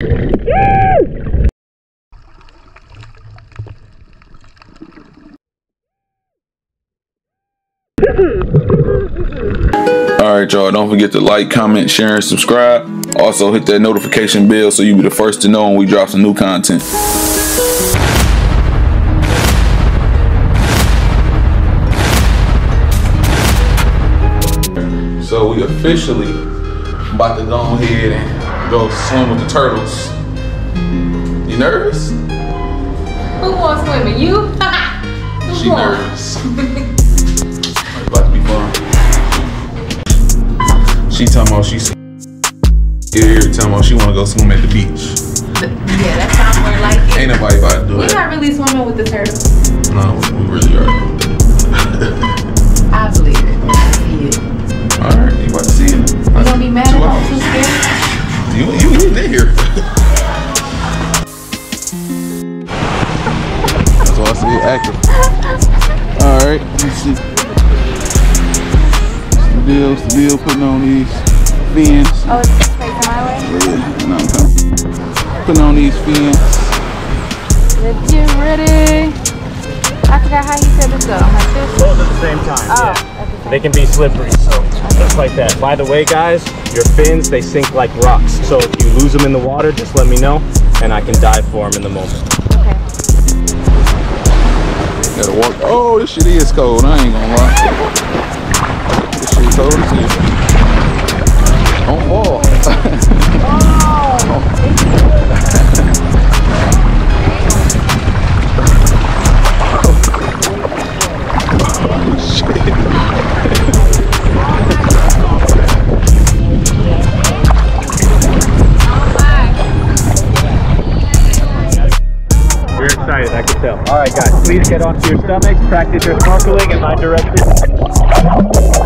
Alright, y'all. Don't forget to like, comment, share, and subscribe. Also, hit that notification bell so you'll be the first to know when we drop some new content. So, we officially about to go ahead and go swim with the turtles. You nervous? Who wants swimming? You? She nervous. It's about to be fun. She talking about she's here talking about she wanna go swim at the beach. Yeah, that sounds more like it. Ain't nobody about to do We're it. not really swimming with the turtles. No, we really are. I believe it. I see it. Alright, you about to see it. You gonna be mad if too scared? You you you in here. That's why I see it active. Alright, let's see. What's the deal? What's the deal? Putting on these fins. Oh, it's facing my way? Yeah, and I'm coming. Putting on these fins. Let's get ready. I forgot how you said this go. I'm like this. Both at the same time. Oh, yeah. the same They can be slippery, so just like that. By the way, guys, your fins, they sink like rocks. So if you lose them in the water, just let me know, and I can dive for them in the moment. Okay. Gotta walk. Oh, this shit is cold. I ain't gonna lie. This shit cold as hell. All right, guys, please get onto your stomachs, practice your snorkeling in my direction.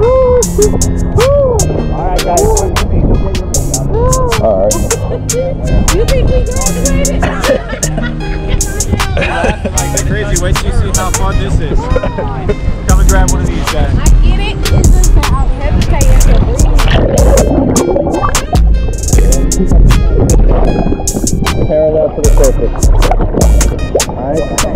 All right, guys. All right. You think we graduated? like crazy. Wait till you see how fun this is. Come and grab one of these guys. I get it. Parallel to the surface. All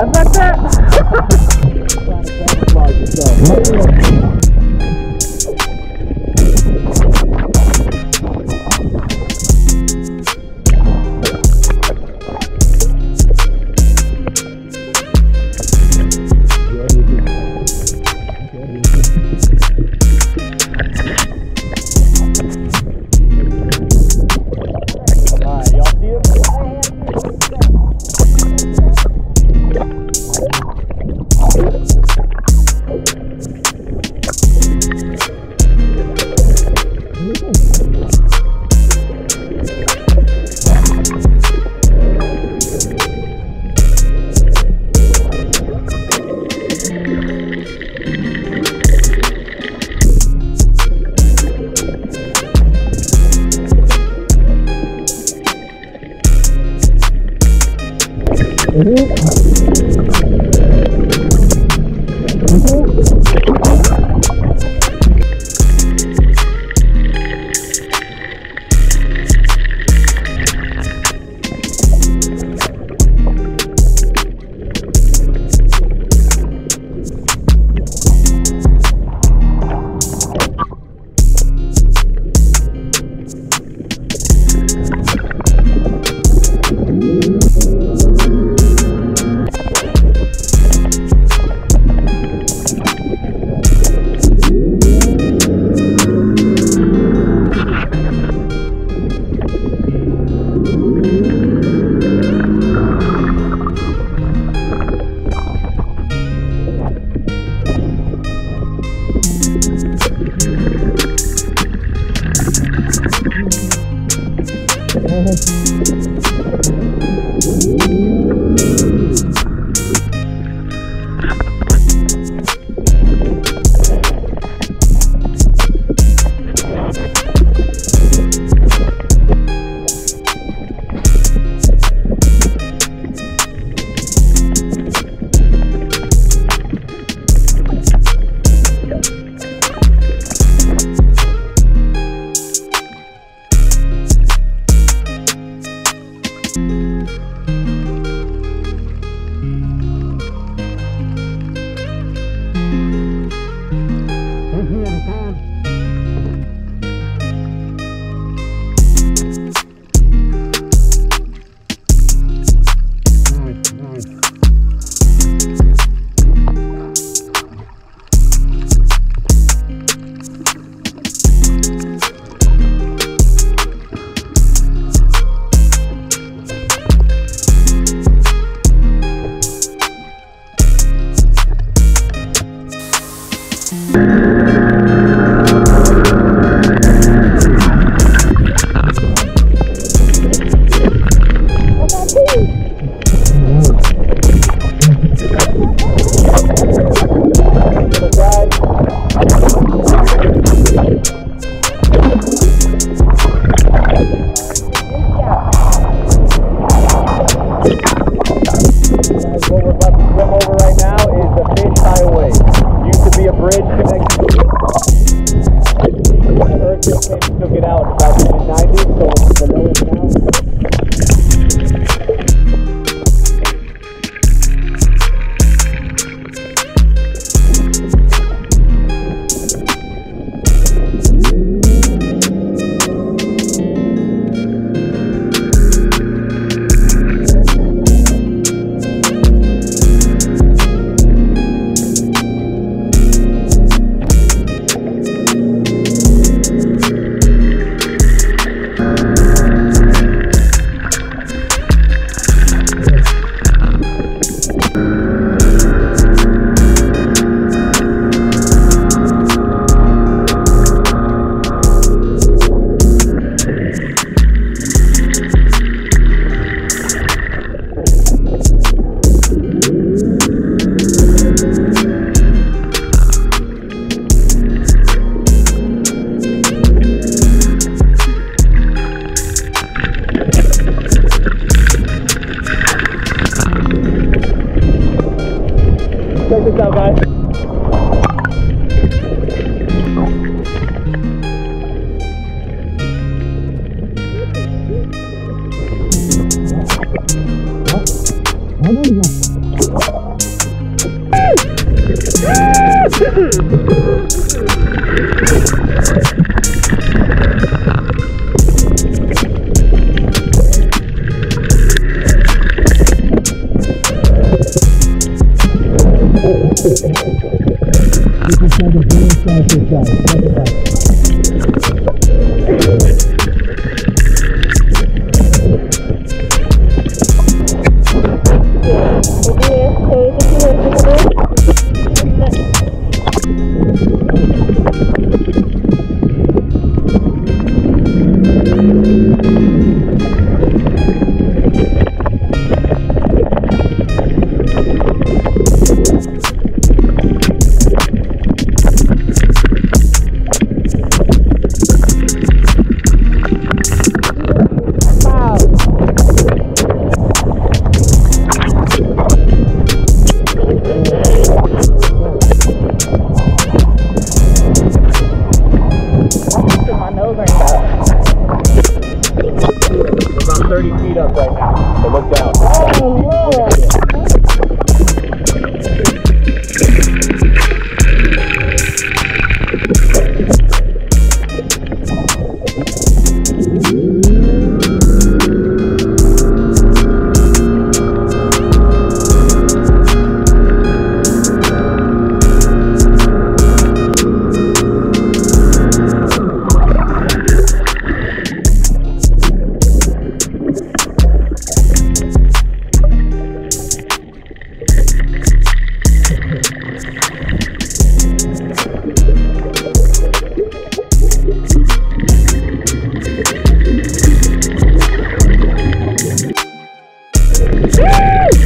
Рада This is how the game starts with guys. 30 feet up right now. So look down. Look down. Oh, Wasn't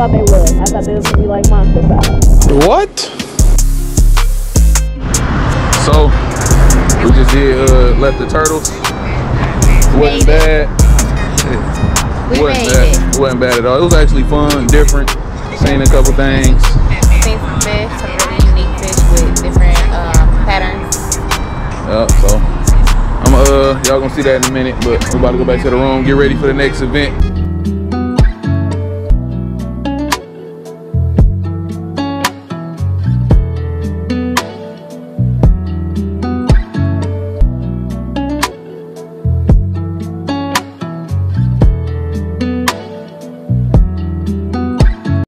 thought they was. I thought they was gonna be like monster size. What? So we just did uh left the turtles. Wasn't bad. We wasn't made bad. Wasn't bad at all. It was actually fun, different. Seen a couple things. Seen some fish, some really unique fish with different um, patterns. Yeah, so I'm uh y'all gonna see that in a minute, but we're about to go back to the room, get ready for the next event.